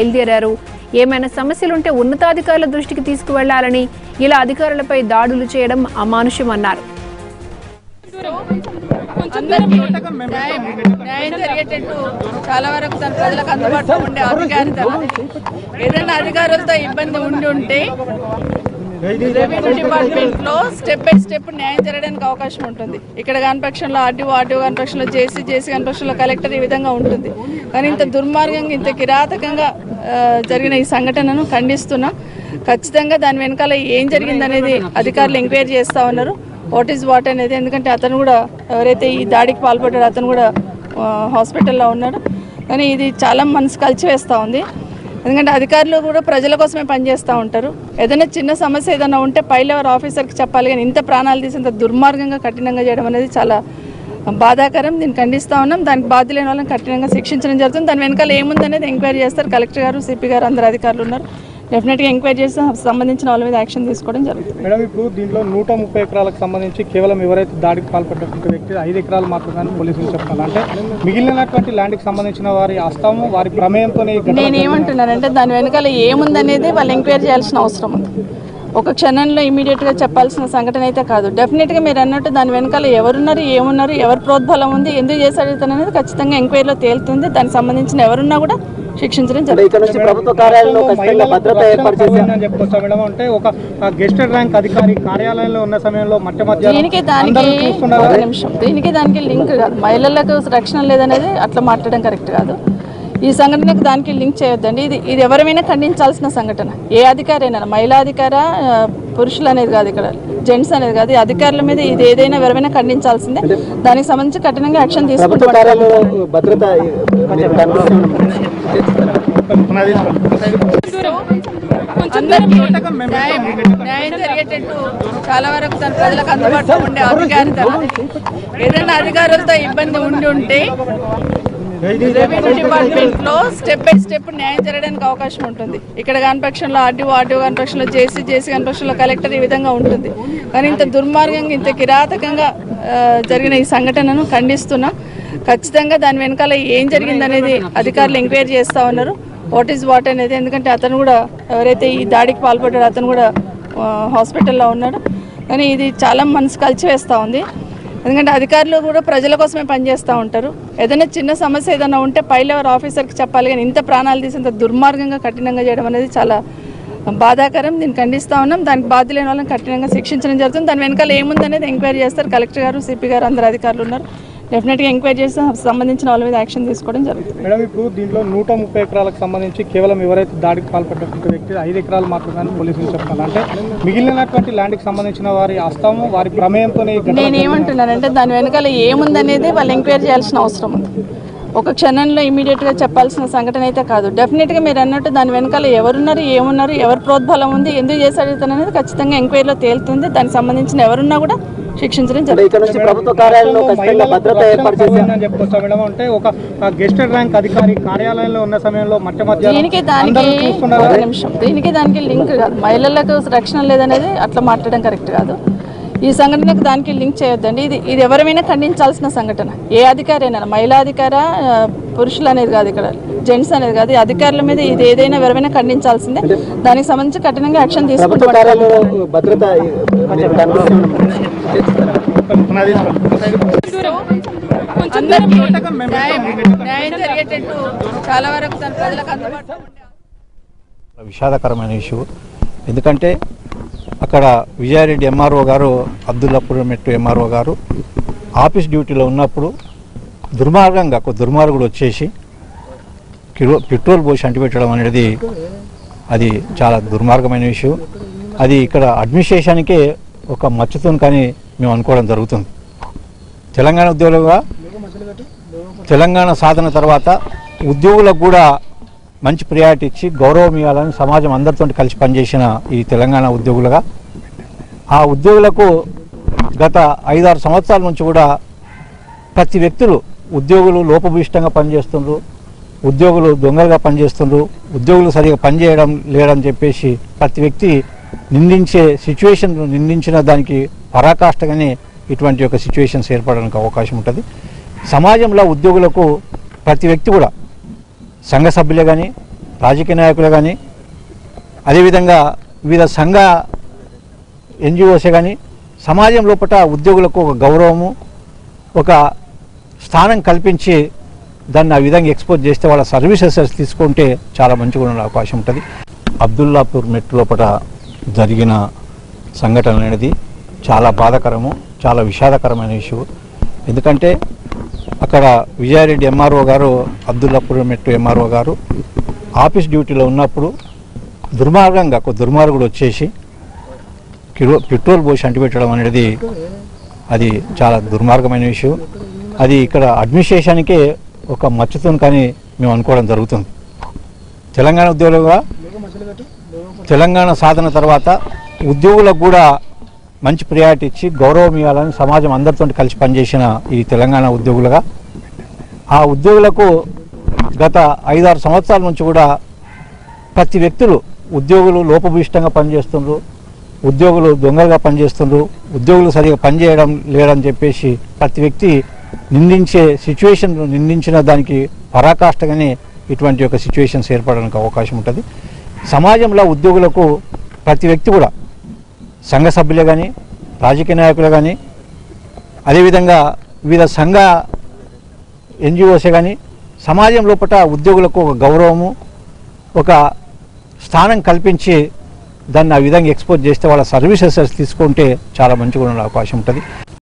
బయలుదేరారు. ఏమైనా సమస్యలుంటే ఉన్నతాధికారుల దృష్టికి తీసుకువెళ్ళాలని ఇలా అధికారులపై దాడులు చేయడం అమానుషమన్నారు న్యాయం జరిగేటట్టు చాలా వరకు తన ప్రజలకు అందుబాటులో ఉండే అధికారిత ఏదైనా అధికారులతో ఇబ్బంది ఉండి ఉంటే రెవెన్యూ డిపార్ట్మెంట్లో స్టెప్ బై స్టెప్ న్యాయం జరగడానికి అవకాశం ఉంటుంది. ఇక్కడ కాని పక్షంలో ఆర్డీఓ ఆర్టీఓ జేసీ జేసీ కాని కలెక్టర్ ఈ విధంగా ఉంటుంది. కానీ ఇంత దుర్మార్గంగా ఇంత కిరాతకంగా జరిగిన ఈ సంఘటనను ఖండిస్తున్నాం ఖచ్చితంగా దాని వెనకాల ఏం జరిగిందనేది అధికారులు ఎంక్వైరీ చేస్తా ఉన్నారు. వాట్ ఈజ్ వాట్ అనేది ఎందుకంటే అతను కూడా ఎవరైతే ఈ దాడికి పాల్పడ్డాడో అతను కూడా హాస్పిటల్లో ఉన్నాడు. కానీ ఇది చాలా మనసు కలిచివేస్తూ ఉంది. ఎందుకంటే అధికారులు కూడా ప్రజల కోసమే పనిచేస్తూ ఉంటారు. ఏదైనా చిన్న సమస్య ఏదైనా ఉంటే పై లెవెల్ ఆఫీసర్కి చెప్పాలి కానీ ఇంత ప్రాణాలు తీసి ఇంత దుర్మార్గంగా కఠినంగా చేయడం అనేది చాలా బాధాకరం. దీన్ని ఖండిస్తూ ఉన్నాం. దానికి బాధ్యులైన వాళ్ళని కఠినంగా శిక్షించడం జరుగుతుంది. దాని వెనకాల ఏముందనేది ఎంక్వైరీ చేస్తారు. కలెక్టర్ గారు సిపి గారు అందరు అధికారులు ఉన్నారు. డెఫినెట్గా ఎంక్వైరీ చేసి సంబంధించిన వాళ్ళ మీద యాక్షన్ తీసుకోవడం జరుగుతుంది. మేడం ఇప్పుడు దీంట్లో నూట ముప్పై ఎకరాలకు సంబంధించి కేవలం ఎవరైతే దాడికి పాల్పడ్డటువంటి వ్యక్తి ఐదు ఎకరాలు మాత్రమే పోలీసులు చెప్తున్నారు అంటే మిగిలినటువంటి ల్యాండ్కి సంబంధించిన వారి హస్తము వారి ప్రమేయంతోనే ఈ ఘటన నేను ఏమంటున్నానంటే దాని వెనకాల ఏముందనేది వాళ్ళు ఎంక్వైరీ చేయాల్సిన అవసరం ఉంది. ఒక క్షణంలో ఇమీడియట్గా చెప్పాల్సిన సంఘటన అయితే కాదు. డెఫినెట్గా మీరు అన్నట్టు దాని వెనకాల ఎవరున్నారు ఏమున్నారు ఎవరు ప్రోద్బలం ఉంది ఎందుకు చేశాడు అనేది ఖచ్చితంగా ఎంక్వైరీలో తేలుతుంది. దానికి సంబంధించిన ఎవరున్నా కూడా శిక్షించడం జరుగుతుంది ఇక్కడ నుంచి ప్రభుత్వ కార్యాలయంలో ఖచ్చితంగా భద్రత ఏర్పాటు చేశారు అని చెప్పొచ్చా మేడం అంటే ఒక గెస్టెడ్ ర్యాంక్ అధికారి కార్యాలయంలో ఉన్న సమయంలో మధ్య మధ్య దీనికి దానికి నిమిషం. దీనికి దానికి లింక్ కాదు. మహిళలకు రక్షణ లేదనేది అట్లా మాట్లాడడం కరెక్ట్ కాదు. ఈ సంఘటనకు దానికి లింక్ చేయొద్దండి. ఇది ఇది ఎవరైనా ఖండించాల్సిన సంఘటన? ఏ అధికారి అయినా మహిళా అధికార పురుషులు అనేది కాదు ఇక్కడ. జెంట్స్ అనేది కాదు అధికారుల మీద ఇది ఏదైనా ఎవరైనా ఖండించాల్సిందే. దానికి సంబంధించి కఠినంగా యాక్షన్ ప్రభుత్వ తీసుకుంటాం కార్యాలయంలో భద్రత మీరు కనిపిస్తుంది. అందరికీ న్యాయం న్యాయం జరిగేటట్టు చాలా వరకు తన ప్రజలకు అందుబాటులో ఉండే అధికారి తన. ఏదైనా అధికారులతో ఇబ్బంది ఉండి ఉంటే రెవెన్యూ డిపార్ట్మెంట్లో స్టెప్ బై స్టెప్ న్యాయం జరగడానికి అవకాశం ఉంటుంది. ఇక్కడ కాని పక్షంలో ఆర్డీఓ ఆర్టీఓ జేసీ జేసీ కాని కలెక్టర్ ఈ విధంగా ఉంటుంది. కానీ ఇంత దుర్మార్గంగా ఇంత కిరాతకంగా జరిగిన ఈ సంఘటనను ఖండిస్తున్నాం ఖచ్చితంగా దాని వెనకాల ఏం జరిగిందనేది అధికారులు ఎంక్వైరీ చేస్తా ఉన్నారు. వాట్ ఈజ్ వాట్ అనేది ఎందుకంటే అతను కూడా ఎవరైతే ఈ దాడికి పాల్పడ్డాడో అతను కూడా హాస్పిటల్లో ఉన్నాడు. కానీ ఇది చాలా మనసు కలిచివేస్తూ ఉంది. ఎందుకంటే అధికారులు కూడా ప్రజల కోసమే పనిచేస్తూ ఉంటారు. ఏదైనా చిన్న సమస్య ఏదైనా ఉంటే పై లెవెల్ ఆఫీసర్కి చెప్పాలి కానీ ఇంత ప్రాణాలు తీసి ఇంత దుర్మార్గంగా కఠినంగా చేయడం అనేది చాలా బాధాకరం. దీన్ని ఖండిస్తూ ఉన్నాం. దానికి బాధ్యులైన వాళ్ళని కఠినంగా శిక్షించడం జరుగుతుంది. దాని వెనకాల ఏముందనేది ఎంక్వైరీ చేస్తారు. కలెక్టర్ గారు సిపి గారు అందరు అధికారులు ఉన్నారు. డెఫినెట్గా ఎంక్వైరీ చేసి సంబంధించిన వాళ్ళ మీద యాక్షన్ తీసుకోవడం జరుగుతుంది. మేడం ఇప్పుడు దీంట్లో నూట ముప్పై ఎకరాలకు సంబంధించి కేవలం ఎవరైతే దాడికి పాల్పడ్డటువంటి వ్యక్తి ఐదు ఎకరాలు మాత్రమే పోలీసులు చెప్తున్నారు అంటే మిగిలినటువంటి ల్యాండ్కి సంబంధించిన వారి హస్తము వారి ప్రమేయంతోనే ఈ ఘటన నేను ఏమంటున్నానంటే దాని వెనకాల ఏముందనేది వాళ్ళు ఎంక్వైరీ చేయాల్సిన అవసరం ఉంది. ఒక క్షణంలో ఇమీడియట్గా చెప్పాల్సిన సంఘటన అయితే కాదు. డెఫినెట్గా మీరు అన్నట్టు దాని వెనకాల ఎవరున్నారు ఏమున్నారు ఎవరు ప్రోద్బలం ఉంది ఎందుకు చేశాడు అనేది ఖచ్చితంగా ఎంక్వైరీలో తేలుతుంది. దానికి సంబంధించిన ఎవరున్నా కూడా శిక్షించడం జరుగుతుంది ఇక్కడ నుంచి ప్రభుత్వ కార్యాలయంలో ఖచ్చితంగా భద్రత ఏర్పాటు చేశారు. అని చెప్పొచ్చా. మేడం అంటే ఒక గెస్టెడ్ ర్యాంక్ అధికారి కార్యాలయంలో ఉన్న సమయంలో మధ్య మధ్య దీనికి దానికి ఒక నిమిషం. దీనికి దానికి లింక్ కాదు. మహిళలకు రక్షణ లేదనేది అట్లా మాట్లాడడం కరెక్ట్ కాదు. ఈ సంఘటనకు దానికి లింక్ చేయొద్దండి. ఇది ఇది ఎవరైనా ఖండించాల్సిన సంఘటన? ఏ అధికారి అయినా మహిళా అధికార పురుషులు అనేది కాదు ఇక్కడ. జెంట్స్ అనేది కాదు అధికారుల మీద ఇది ఏదైనా ఎవరైనా ఖండించాల్సిందే. దానికి సంబంధించి కఠినంగా యాక్షన్ ప్రభుత్వ తీసుకుంటాం కార్యాలయంలో భద్రత మీరు కనిపిస్తుంది. అందరికీ న్యాయం న్యాయం జరిగేటట్టు చాలా వరకు తన ప్రజలకు అందుబాటులో ఉండే విషాదకరమైన ఇష్యూ. ఎందుకంటే అక్కడ విజయారెడ్డి ఎంఆర్ఓ గారు అబ్దుల్లాపూర్ మెట్టు ఎంఆర్ఓ గారు ఆఫీస్ డ్యూటీలో ఉన్నప్పుడు దుర్మార్గంగా ఒక దుర్మార్గుడు వచ్చేసి పెట్రోల్ పోసి అంటిపెట్టడం అనేది అది చాలా దుర్మార్గమైన విషయం అది ఇక్కడ అడ్మినిస్ట్రేషన్కే ఒక మచ్చతో కానీ మేము అనుకోవడం జరుగుతుంది. తెలంగాణ ఉద్యోగులుగా తెలంగాణ సాధన తర్వాత ఉద్యోగులకు కూడా మంచి ప్రయారిటీ ఇచ్చి గౌరవం ఇవ్వాలని సమాజం అందరితో కలిసి పనిచేసిన ఈ తెలంగాణ ఉద్యోగులుగా. ఆ ఉద్యోగులకు గత ఐదారు సంవత్సరాల నుంచి కూడా ప్రతి వ్యక్తులు ఉద్యోగులు లోపభూయిష్టంగా పనిచేస్తున్నారు ఉద్యోగులు దొంగలుగా పనిచేస్తుండ్రు ఉద్యోగులు సరిగా పనిచేయడం లేడని చెప్పేసి ప్రతి వ్యక్తి నిందించే సిచ్యువేషన్ నిందించిన దానికి పరాకాష్ఠగానే ఇటువంటి యొక్క సిచ్యువేషన్స్ ఏర్పడడానికి అవకాశం ఉంటుంది. సమాజంలో ఉద్యోగులకు ప్రతి వ్యక్తి కూడా సంఘ సభ్యులే కానీ రాజకీయ నాయకులే కానీ అదేవిధంగా వివిధ సంఘ ఎన్జిఓసే కానీ సమాజం లోపల ఉద్యోగులకు ఒక గౌరవము ఒక స్థానం కల్పించి దాన్ని ఆ విధంగా ఎక్స్పోజ్ చేస్తే వాళ్ళ సర్వీసెస్ తీసుకుంటే చాలా మంచిగా ఉండే అవకాశం ఉంటుంది. అబ్దుల్లాపూర్ మెట్ లోపల జరిగిన సంఘటన అనేది చాలా బాధాకరము చాలా విషాదకరమైన ఇష్యూ. ఎందుకంటే అక్కడ విజయారెడ్డి ఎంఆర్ఓ గారు అబ్దుల్లాపూర్ మెట్టు ఎంఆర్ఓ గారు ఆఫీస్ డ్యూటీలో ఉన్నప్పుడు దుర్మార్గంగా ఒక దుర్మార్గుడు వచ్చేసి కిరో పెట్రోల్ పోసి అంటిపెట్టడం అనేది అది చాలా దుర్మార్గమైన విషయం అది ఇక్కడ అడ్మినిస్ట్రేషన్కే ఒక మచ్చతో కానీ మేము అనుకోవడం జరుగుతుంది. తెలంగాణ ఉద్యోగులుగా తెలంగాణ సాధన తర్వాత ఉద్యోగులకు కూడా మంచి ప్రయారిటీ ఇచ్చి గౌరవం ఇవ్వాలని సమాజం అందరితో కలిసి పనిచేసిన ఈ తెలంగాణ ఉద్యోగులుగా. ఆ ఉద్యోగులకు గత ఐదారు సంవత్సరాల నుంచి కూడా ప్రతి వ్యక్తులు ఉద్యోగులు లోపభూయిష్టంగా పనిచేస్తుండ్రు ఉద్యోగులు దొంగలుగా పనిచేస్తుండ్రు ఉద్యోగులు సరిగా పనిచేయడం లేదని చెప్పేసి ప్రతి వ్యక్తి నిందించే సిచ్యువేషన్ నిందించిన దానికి పరాకాష్ఠగానే ఇటువంటి ఒక సిచ్యువేషన్స్ ఏర్పడడానికి అవకాశం ఉంటుంది. సమాజంలో ఉద్యోగులకు ప్రతి వ్యక్తి కూడా సంఘ సభ్యులే కానీ రాజకీయ నాయకులు కానీ అదేవిధంగా వివిధ సంఘ ఎన్జిఓసే కానీ సమాజం లోపల ఉద్యోగులకు ఒక గౌరవము ఒక స్థానం కల్పించి దాన్ని ఆ విధంగా ఎక్స్పోజ్ చేస్తే వాళ్ళ సర్వీసెస్ తీసుకుంటే చాలా మంచిగా ఉండే అవకాశం ఉంటుంది.